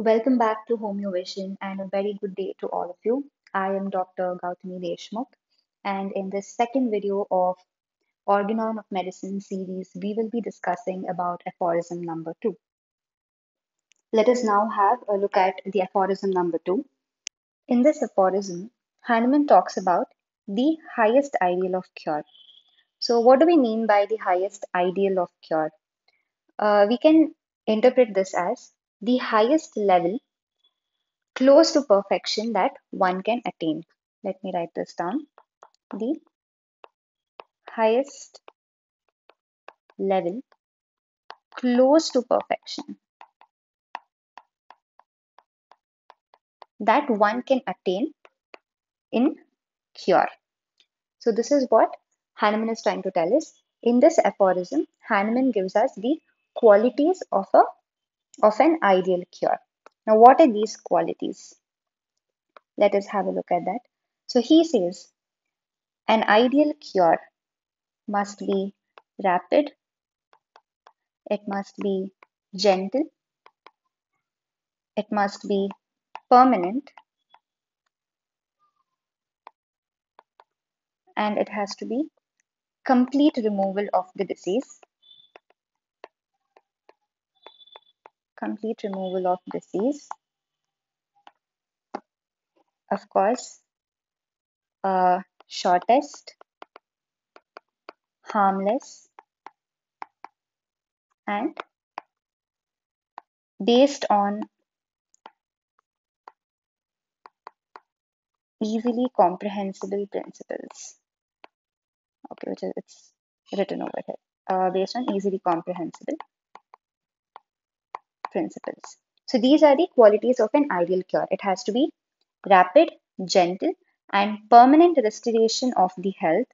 Welcome back to HomeoVision and a very good day to all of you. I am Dr. Gauthami Deshmukh and in this second video of Organon of Medicine series, we will be discussing about aphorism number two. Let us now have a look at the aphorism number two. In this aphorism, Hahnemann talks about the highest ideal of cure. So what do we mean by the highest ideal of cure? Uh, we can interpret this as the highest level close to perfection that one can attain. Let me write this down. The highest level close to perfection that one can attain in cure. So this is what Hahnemann is trying to tell us. In this aphorism, Hahnemann gives us the qualities of a of an ideal cure. Now, what are these qualities? Let us have a look at that. So he says an ideal cure must be rapid, it must be gentle, it must be permanent, and it has to be complete removal of the disease. Complete removal of disease of course, uh, shortest, harmless, and based on easily comprehensible principles. Okay, which is it's written over here. Uh, based on easily comprehensible principles. So these are the qualities of an ideal cure. It has to be rapid, gentle, and permanent restoration of the health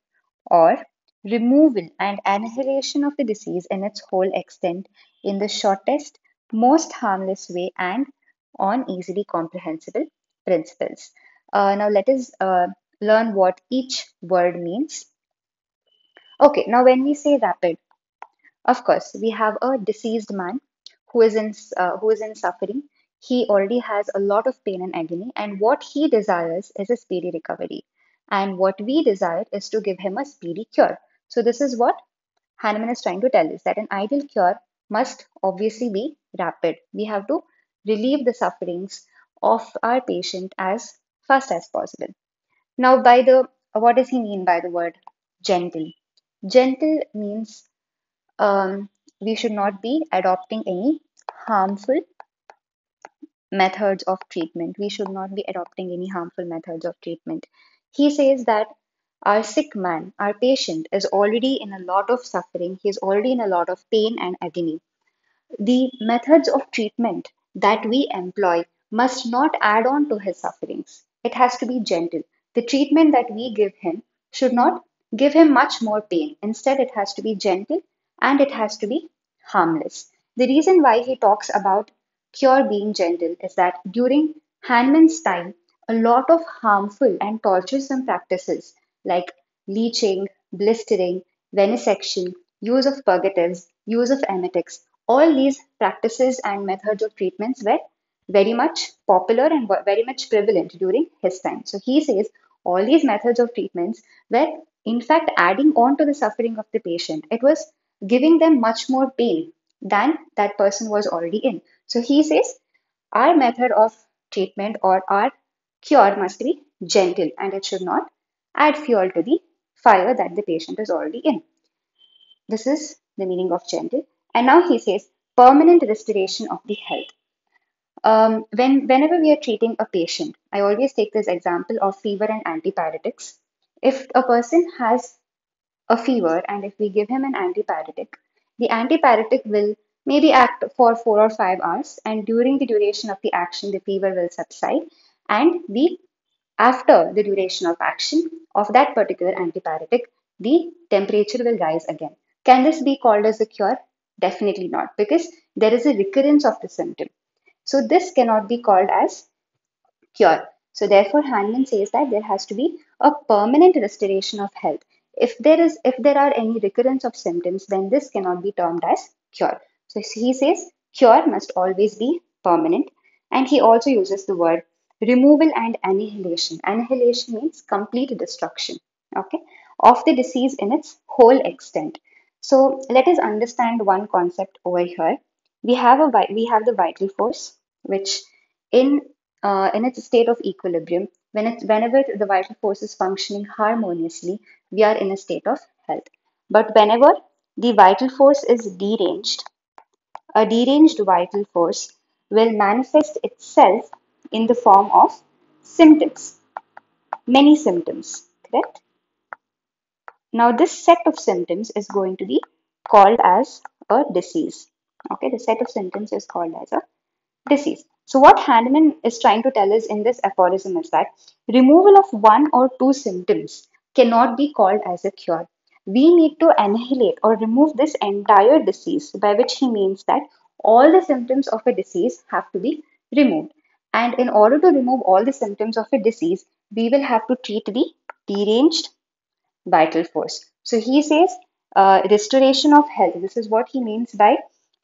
or removal and annihilation of the disease in its whole extent in the shortest, most harmless way and on easily comprehensible principles. Uh, now let us uh, learn what each word means. Okay, now when we say rapid, of course, we have a deceased man who is in uh, who is in suffering he already has a lot of pain and agony, and what he desires is a speedy recovery. And what we desire is to give him a speedy cure. So, this is what Hahnemann is trying to tell us that an ideal cure must obviously be rapid. We have to relieve the sufferings of our patient as fast as possible. Now, by the what does he mean by the word gentle? Gentle means um, we should not be adopting any harmful methods of treatment. We should not be adopting any harmful methods of treatment. He says that our sick man, our patient, is already in a lot of suffering. He is already in a lot of pain and agony. The methods of treatment that we employ must not add on to his sufferings. It has to be gentle. The treatment that we give him should not give him much more pain. Instead, it has to be gentle and it has to be harmless. The reason why he talks about cure being gentle is that during Hahnemann's time, a lot of harmful and torturesome practices like leeching, blistering, venesection, use of purgatives, use of emetics, all these practices and methods of treatments were very much popular and very much prevalent during his time. So he says all these methods of treatments were in fact adding on to the suffering of the patient. It was giving them much more pain than that person was already in. So he says our method of treatment or our cure must be gentle and it should not add fuel to the fire that the patient is already in. This is the meaning of gentle. And now he says permanent restoration of the health. Um, when whenever we are treating a patient, I always take this example of fever and antipyretics. If a person has a fever and if we give him an antipyretic, the antipyretic will maybe act for four or five hours and during the duration of the action the fever will subside and the after the duration of action of that particular antipyretic the temperature will rise again. Can this be called as a cure? Definitely not because there is a recurrence of the symptom. So this cannot be called as cure. So therefore Hahnemann says that there has to be a permanent restoration of health if there is if there are any recurrence of symptoms then this cannot be termed as cure so he says cure must always be permanent And he also uses the word removal and annihilation. Annihilation means complete destruction, okay, of the disease in its whole extent. So let us understand one concept over here. We have a we have the vital force, which in uh, in its state of equilibrium, when it's whenever the vital force is functioning harmoniously, we are in a state of health. But whenever the vital force is deranged, a deranged vital force will manifest itself in the form of symptoms, many symptoms, correct? Now, this set of symptoms is going to be called as a disease. Okay, the set of symptoms is called as a disease. So, what Hahnemann is trying to tell us in this aphorism is that removal of one or two symptoms cannot be called as a cure. We need to annihilate or remove this entire disease, by which he means that all the symptoms of a disease have to be removed. And in order to remove all the symptoms of a disease, we will have to treat the deranged vital force. So he says uh, restoration of health. This is what he means by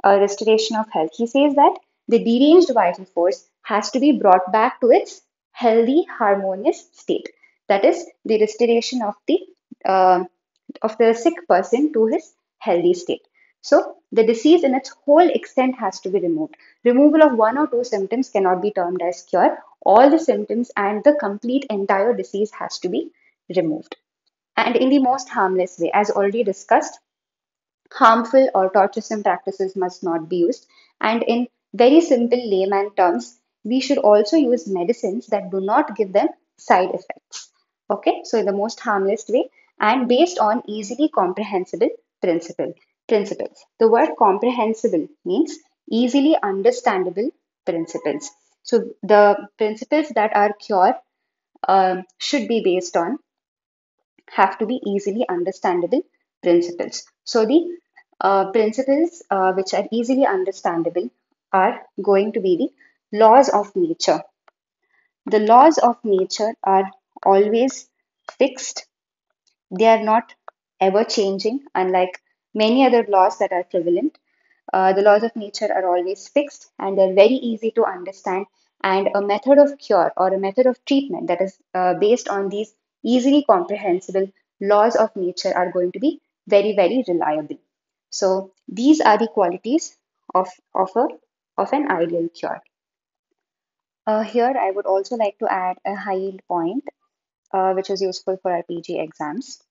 uh, restoration of health. He says that the deranged vital force has to be brought back to its healthy, harmonious state. That is the restoration of the uh, of the sick person to his healthy state. So the disease in its whole extent has to be removed. Removal of one or two symptoms cannot be termed as cure. All the symptoms and the complete entire disease has to be removed and in the most harmless way. As already discussed, harmful or torturesome practices must not be used. And in very simple layman terms, we should also use medicines that do not give them side effects. Okay, so in the most harmless way and based on easily comprehensible principle, principles. The word comprehensible means easily understandable principles. So the principles that are cure uh, should be based on have to be easily understandable principles. So the uh, principles uh, which are easily understandable are going to be the laws of nature. The laws of nature are always fixed. They are not ever changing, unlike many other laws that are prevalent. Uh, the laws of nature are always fixed and they're very easy to understand. And a method of cure or a method of treatment that is uh, based on these easily comprehensible laws of nature are going to be very, very reliable. So these are the qualities of, of, a, of an ideal cure. Uh, here, I would also like to add a high yield point, uh, which is useful for our PG exams.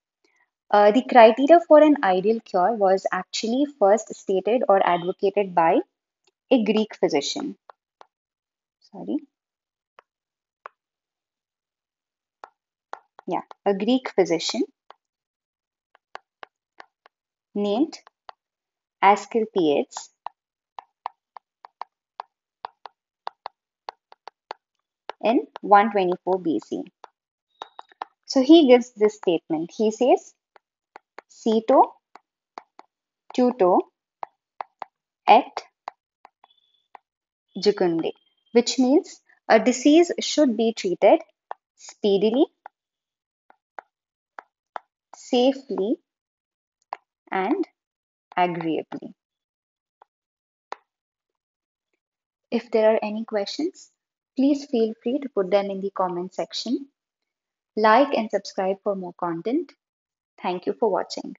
Uh, the criteria for an ideal cure was actually first stated or advocated by a Greek physician. Sorry. Yeah, a Greek physician named Asclepiades in 124 BC. So he gives this statement. He says, Cito tuto et jucunde, which means a disease should be treated speedily, safely, and agreeably. If there are any questions, please feel free to put them in the comment section. Like and subscribe for more content. Thank you for watching.